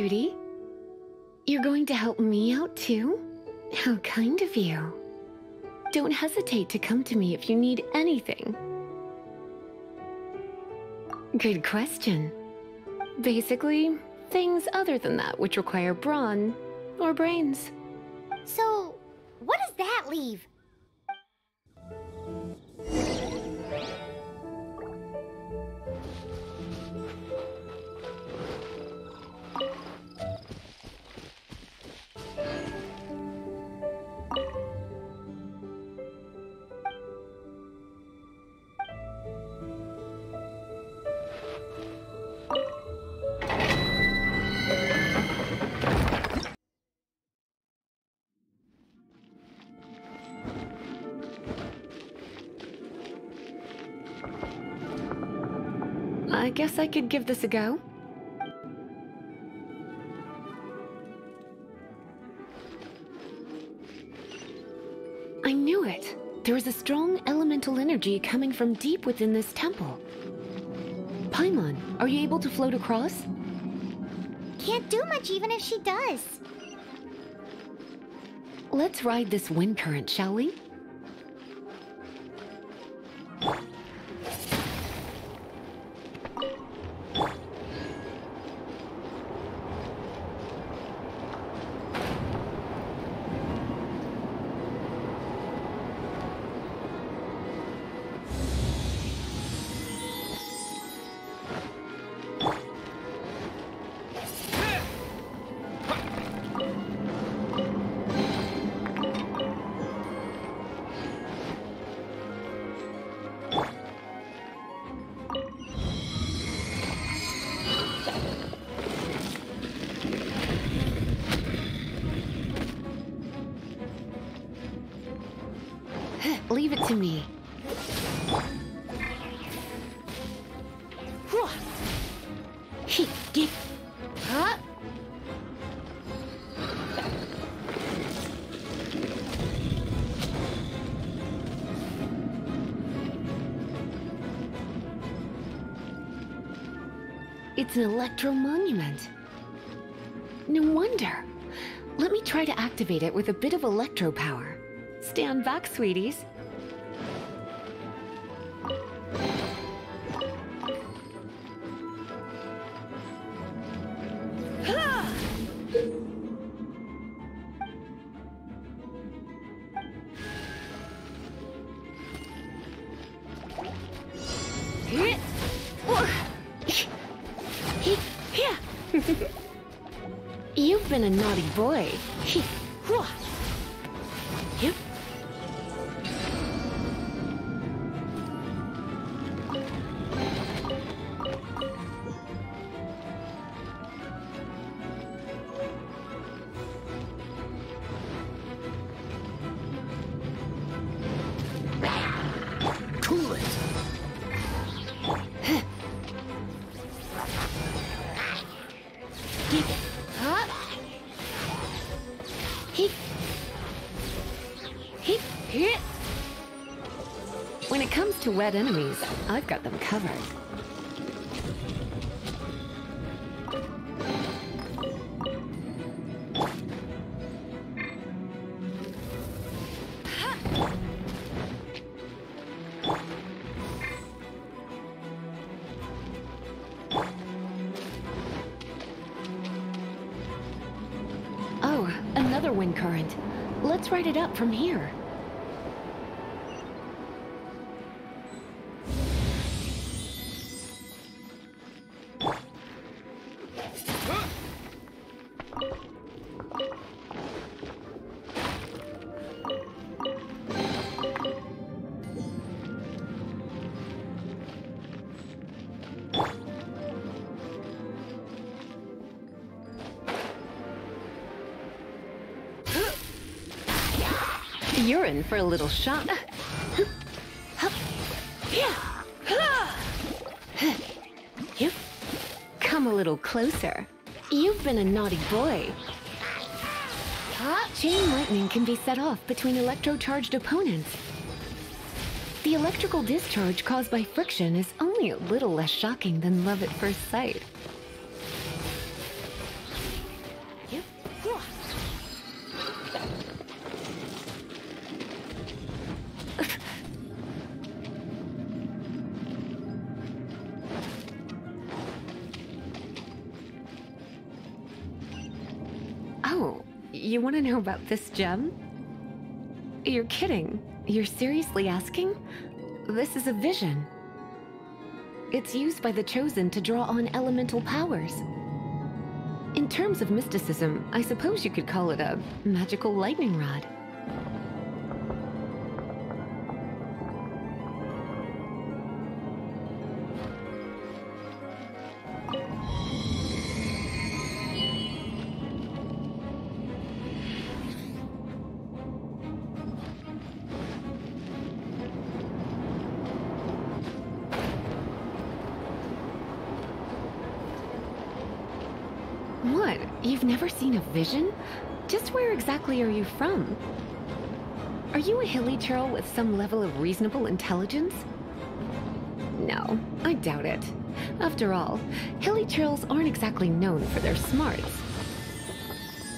cutie. You're going to help me out too? How kind of you. Don't hesitate to come to me if you need anything. Good question. Basically, things other than that which require brawn or brains. So, what does that leave? Guess I could give this a go. I knew it. There is a strong elemental energy coming from deep within this temple. Paimon, are you able to float across? Can't do much even if she does. Let's ride this wind current, shall we? Leave it to me. Huh? It's an electro monument. No wonder. Let me try to activate it with a bit of electro power. Stand back, sweeties. Been a naughty boy. When it comes to wet enemies, I've got them covered. You're in for a little shock. Come a little closer. You've been a naughty boy. Chain lightning can be set off between electro-charged opponents. The electrical discharge caused by friction is only a little less shocking than love at first sight. You want to know about this gem? You're kidding. You're seriously asking? This is a vision. It's used by the Chosen to draw on elemental powers. In terms of mysticism, I suppose you could call it a magical lightning rod. You've never seen a vision? Just where exactly are you from? Are you a hilichurl with some level of reasonable intelligence? No, I doubt it. After all, hilichurls aren't exactly known for their smarts.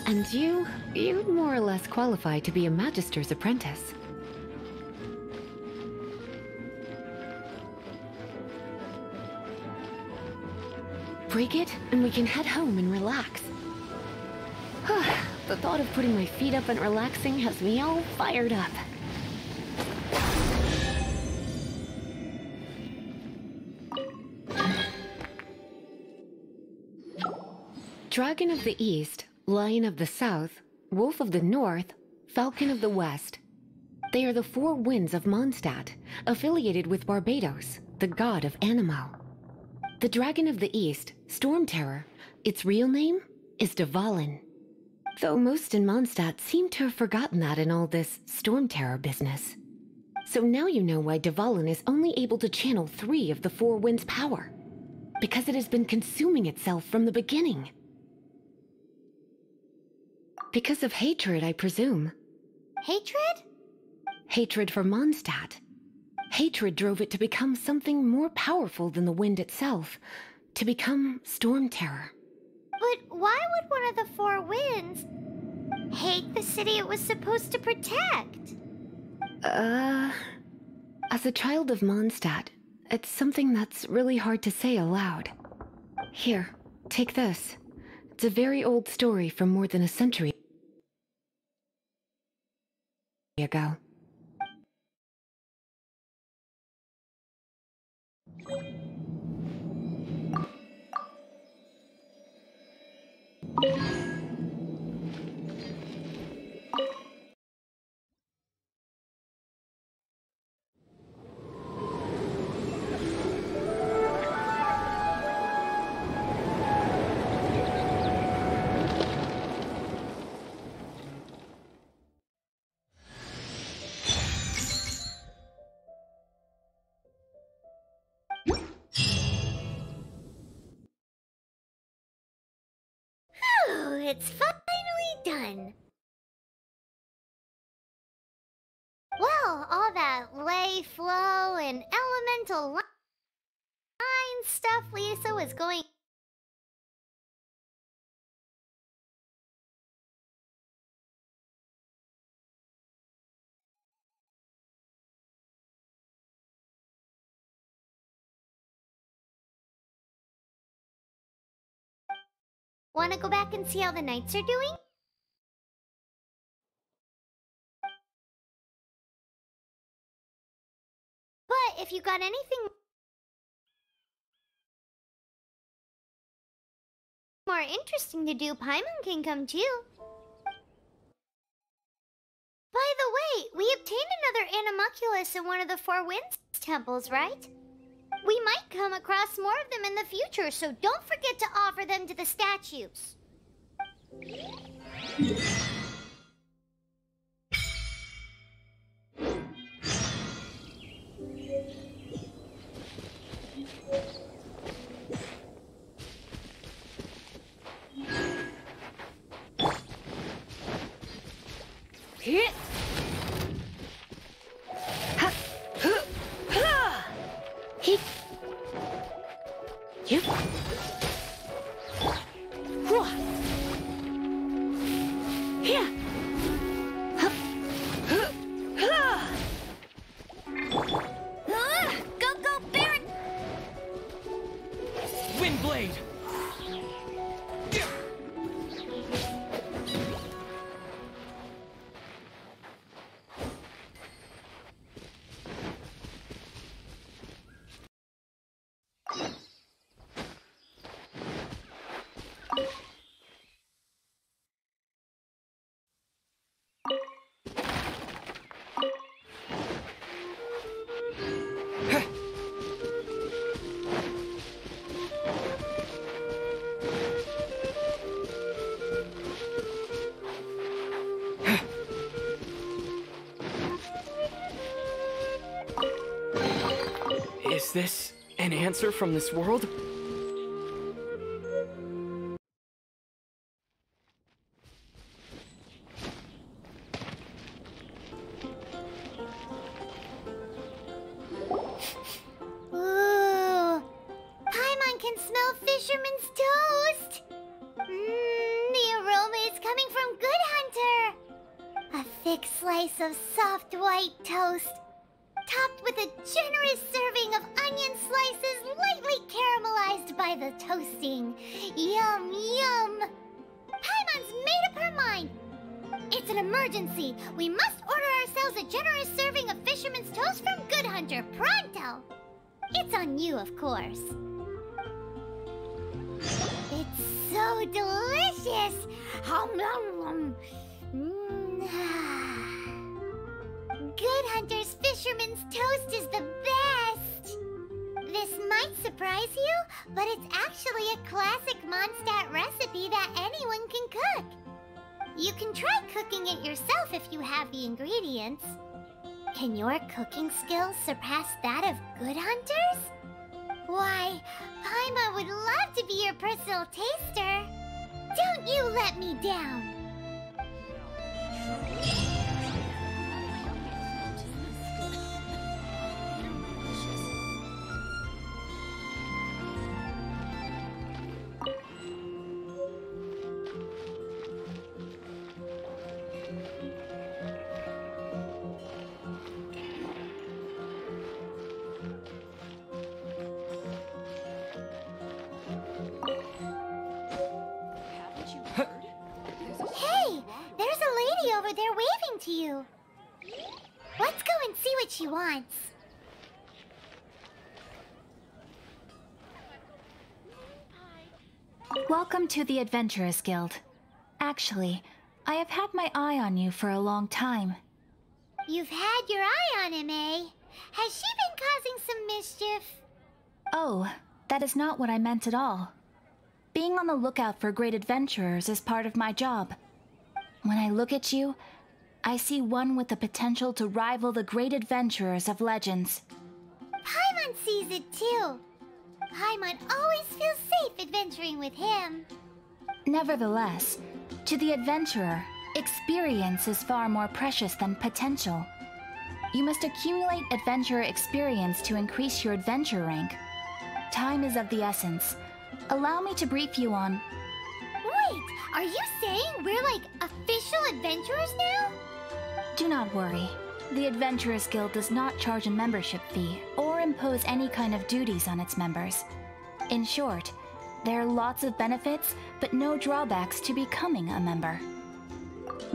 And you, you'd more or less qualify to be a magister's apprentice. Break it, and we can head home and relax. the thought of putting my feet up and relaxing has me all fired up. Dragon of the East, Lion of the South, Wolf of the North, Falcon of the West. They are the four winds of Mondstadt, affiliated with Barbatos, the god of Anemo. The Dragon of the East, Storm Terror, its real name is Dvalin. Though most in Mondstadt seem to have forgotten that in all this Storm Terror business. So now you know why Dvalin is only able to channel three of the Four Winds' power. Because it has been consuming itself from the beginning. Because of hatred, I presume. Hatred? Hatred for Mondstadt. Hatred drove it to become something more powerful than the wind itself, to become Storm Terror. But why would one of the four winds hate the city it was supposed to protect? Uh. As a child of Mondstadt, it's something that's really hard to say aloud. Here, take this. It's a very old story from more than a century ago. It's finally done. Well, all that lay flow and elemental line stuff Lisa was going Want to go back and see how the knights are doing? But if you got anything more interesting to do, Paimon can come too. By the way, we obtained another Anemoculus in one of the Four Winds temples, right? We might come across more of them in the future, so don't forget to offer them to the statues. Hit! Answer from this world? Paimon can smell fisherman's toast. Mmm, the aroma is coming from Good Hunter. A thick slice of soft white toast, topped with a generous serving of onion slices lightly caramelized by the toasting. Yum, yum. Paimon's made up her mind. It's an emergency. We must order ourselves a generous serving of fisherman's toast from Good Hunter pronto. It's on you, of course. It's so delicious. Hum, nom, nom. Mm. Good Hunter's Fisherman's Toast is the best. This might surprise you, but it's actually a classic Mondstadt recipe that anyone can cook. You can try cooking it yourself if you have the ingredients. Can your cooking skills surpass that of Good Hunters? Why, Paimon would love to be your personal taster. Don't you let me down. She wants. Welcome to the Adventurers Guild. Actually, I have had my eye on you for a long time. You've had your eye on him, eh? Has she been causing some mischief? Oh, that is not what I meant at all. Being on the lookout for great adventurers is part of my job. When I look at you, I see one with the potential to rival the great adventurers of legends. Paimon sees it too. Paimon always feels safe adventuring with him. Nevertheless, to the adventurer, experience is far more precious than potential. You must accumulate adventurer experience to increase your adventure rank. Time is of the essence. Allow me to brief you on. Wait, are you saying we're like official adventurers now? Do not worry. The Adventurers Guild does not charge a membership fee or impose any kind of duties on its members. In short, there are lots of benefits, but no drawbacks to becoming a member.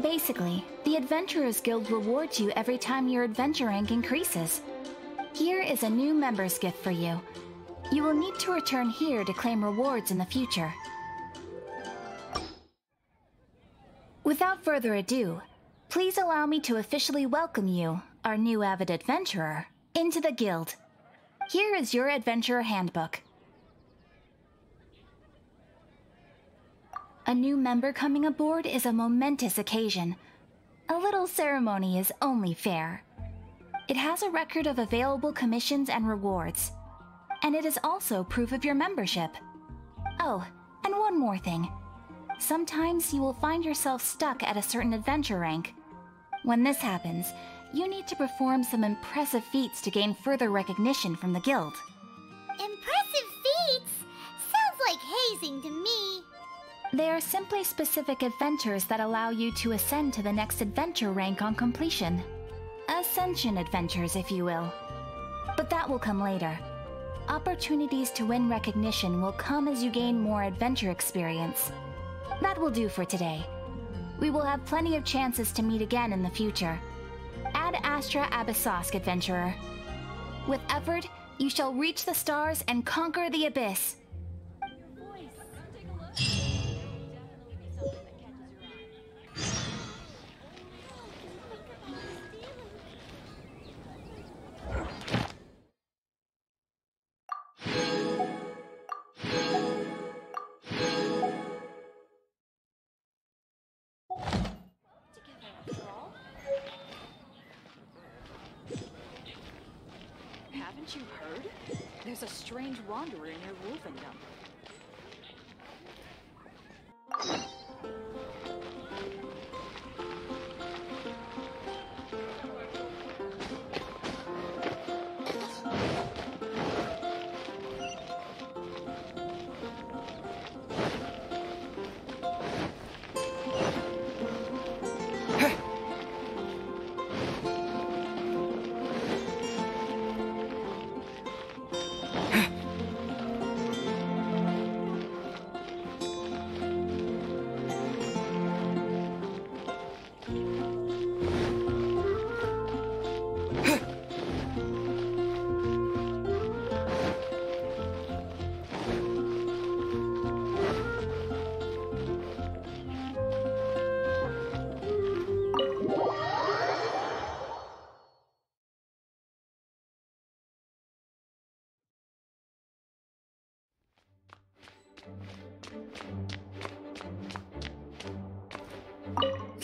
Basically, the Adventurers Guild rewards you every time your adventure rank increases. Here is a new member's gift for you. You will need to return here to claim rewards in the future. Without further ado, please allow me to officially welcome you, our new avid adventurer, into the guild. Here is your adventurer handbook. A new member coming aboard is a momentous occasion. A little ceremony is only fair. It has a record of available commissions and rewards. And it is also proof of your membership. Oh, and one more thing. Sometimes you will find yourself stuck at a certain adventure rank. When this happens, you need to perform some impressive feats to gain further recognition from the guild. Impressive feats? Sounds like hazing to me. They are simply specific adventures that allow you to ascend to the next adventure rank on completion. Ascension adventures, if you will. But that will come later. Opportunities to win recognition will come as you gain more adventure experience. That will do for today. We will have plenty of chances to meet again in the future. Ad Astra Abyssosque, adventurer. With effort, you shall reach the stars and conquer the abyss.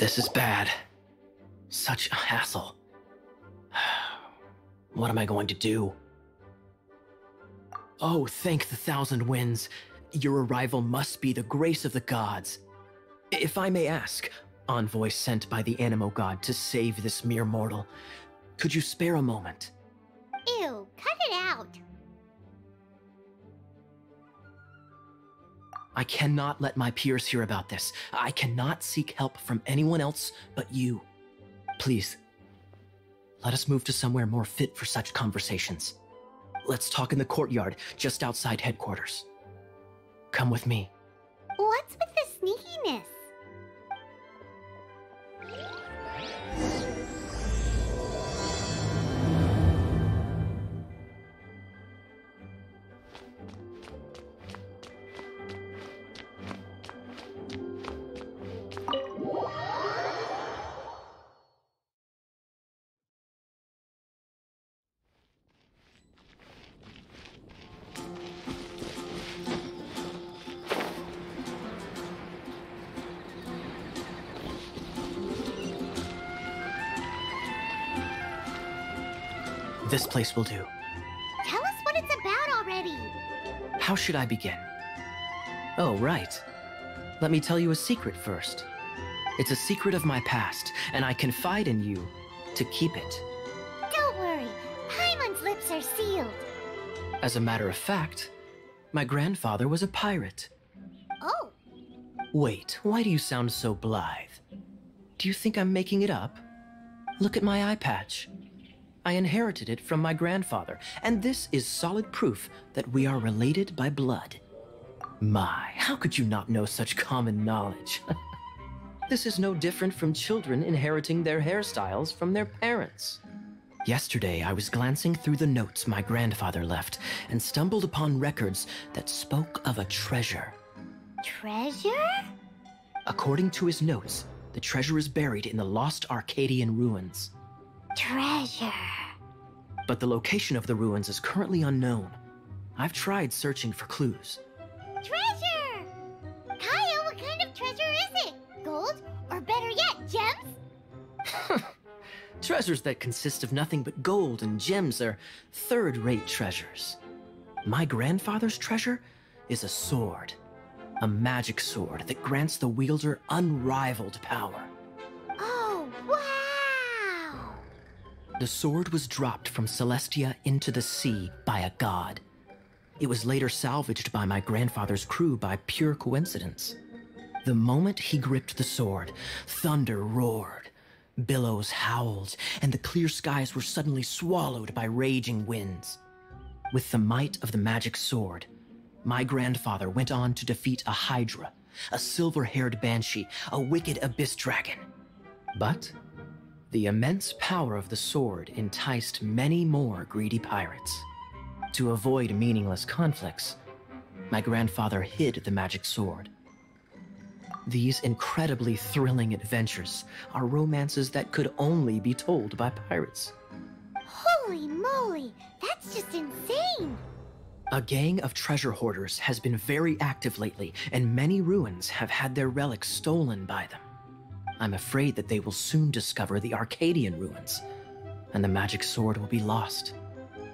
This is bad. Such a hassle. What am I going to do? Oh, thank the thousand winds. Your arrival must be the grace of the gods. If I may ask, envoy sent by the Anemo god to save this mere mortal, could you spare a moment? Ew, I cannot let my peers hear about this. I cannot seek help from anyone else but you. Please, let us move to somewhere more fit for such conversations. Let's talk in the courtyard just outside headquarters. Come with me. What's with the sneakiness? This place will do. Tell us what it's about already. How should I begin? Oh, right. Let me tell you a secret first. It's a secret of my past, and I confide in you to keep it. Don't worry, Paimon's lips are sealed. As a matter of fact, my grandfather was a pirate. Oh, Wait, why do you sound so blithe? Do you think I'm making it up? Look at my eye patch. I inherited it from my grandfather, and this is solid proof that we are related by blood. My, how could you not know such common knowledge? this is no different from children inheriting their hairstyles from their parents. Yesterday, I was glancing through the notes my grandfather left and stumbled upon records that spoke of a treasure. treasure? According to his notes, the treasure is buried in the lost Arcadian ruins. Treasure. But the location of the ruins is currently unknown. I've tried searching for clues. Treasure! Kaya, what kind of treasure is it? Gold? Or better yet, gems? Treasures that consist of nothing but gold and gems are third rate treasures. My grandfather's treasure is a sword. A magic sword that grants the wielder unrivaled power. The sword was dropped from Celestia into the sea by a god. It was later salvaged by my grandfather's crew by pure coincidence. The moment he gripped the sword, thunder roared, billows howled, and the clear skies were suddenly swallowed by raging winds. With the might of the magic sword, my grandfather went on to defeat a Hydra, a silver haired banshee, a wicked abyss dragon. But the immense power of the sword enticed many more greedy pirates. To avoid meaningless conflicts, my grandfather hid the magic sword. These incredibly thrilling adventures are romances that could only be told by pirates. Holy moly, that's just insane! A gang of treasure hoarders has been very active lately, and many ruins have had their relics stolen by them. I'm afraid that they will soon discover the Arcadian ruins, and the magic sword will be lost.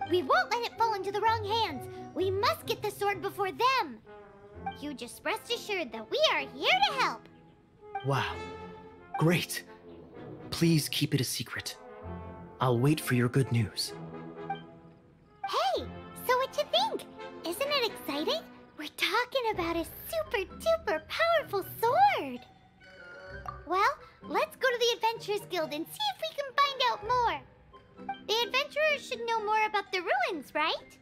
We won't let it fall into the wrong hands. We must get the sword before them. You just rest assured that we are here to help. Wow. Great. Please keep it a secret. I'll wait for your good news. Hey, so what you think? Isn't it exciting? We're talking about a super duper powerful sword. Well, let's go to the Adventurers Guild and see if we can find out more. The adventurers should know more about the ruins, right?